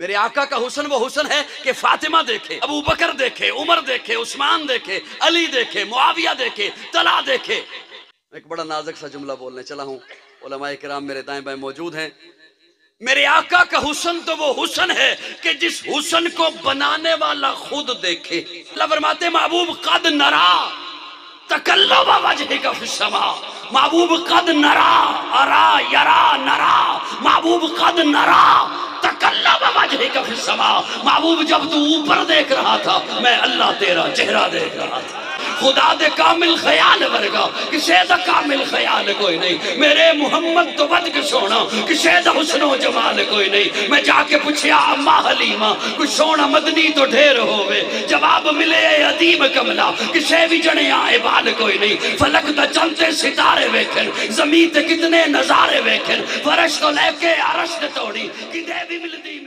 मेरे आका का हुसन वो हुसन है कि फातिमा देखे, अबू बकर देखे, उमर देखे, उस्मान देखे, अली देखे, मुआविया देखे, तला देखे। एक बड़ा नाजुक सा जुमला बोलने चला हूँ। उलमाए किराम मेरे दाएँ बाएँ मौजूद हैं। मेरे आका का हुसन तो वो हुसन है कि जिस हुसन को बनाने वाला खुद देखे। फरमाते, महबूब, कद नरा महबूब, कद नरा, अरा, यरा, नरा। महबूब, कद नरा फिसमा महबूब, जब तू ऊपर देख रहा था, मैं अल्लाह तेरा चेहरा देख रहा था। खुदा दे कामिल ख्याल वर्गा, किसे दा कामिल ख्याल कोई नहीं। मेरे मुहम्मद तो वध के सोना, किसे दा हुस्नो जमाल कोई नहीं। मैं जाके पूछया, अम्मा हलीमा कुछ सोना मदनी तो ढेर होवे। जवाब मिले अदीब कमला, किसे भी जने आए बाल कोई नहीं। फलक दा चलते सितारे वेखन, ज़मीन ते कितने नजारे वेखन। फरश तो लेके अरश ते तोड़ी किते भी मिलदी